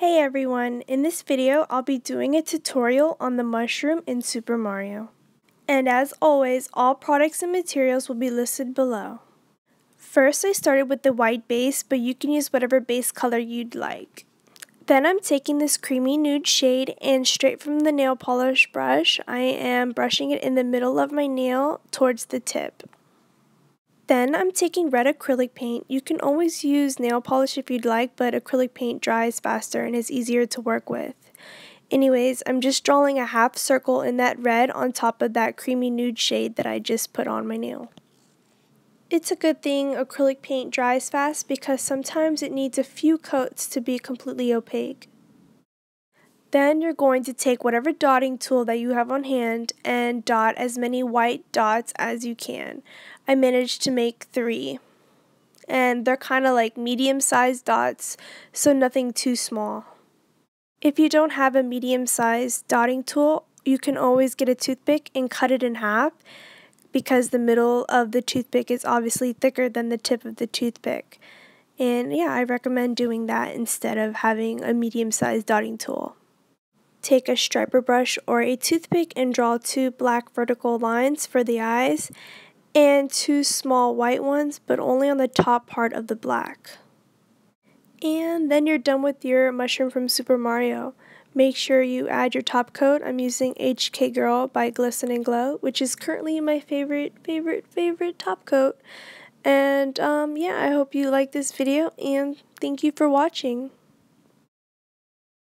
Hey everyone, in this video I'll be doing a tutorial on the mushroom in Super Mario. And as always, all products and materials will be listed below. First I started with the white base, but you can use whatever base color you'd like. Then I'm taking this creamy nude shade and straight from the nail polish brush, I am brushing it in the middle of my nail towards the tip. Then I'm taking red acrylic paint. You can always use nail polish if you'd like, but acrylic paint dries faster and is easier to work with. Anyways, I'm just drawing a half circle in that red on top of that creamy nude shade that I just put on my nail. It's a good thing acrylic paint dries fast because sometimes it needs a few coats to be completely opaque. Then you're going to take whatever dotting tool that you have on hand and dot as many white dots as you can. I managed to make three. And they're kind of like medium sized dots, so nothing too small. If you don't have a medium sized dotting tool, you can always get a toothpick and cut it in half because the middle of the toothpick is obviously thicker than the tip of the toothpick. And yeah, I recommend doing that instead of having a medium sized dotting tool. Take a striper brush or a toothpick and draw two black vertical lines for the eyes and two small white ones, but only on the top part of the black. And then you're done with your mushroom from Super Mario. Make sure you add your top coat. I'm using HK Girl by Glisten & Glow, which is currently my favorite, favorite, favorite top coat. And um, yeah, I hope you like this video and thank you for watching.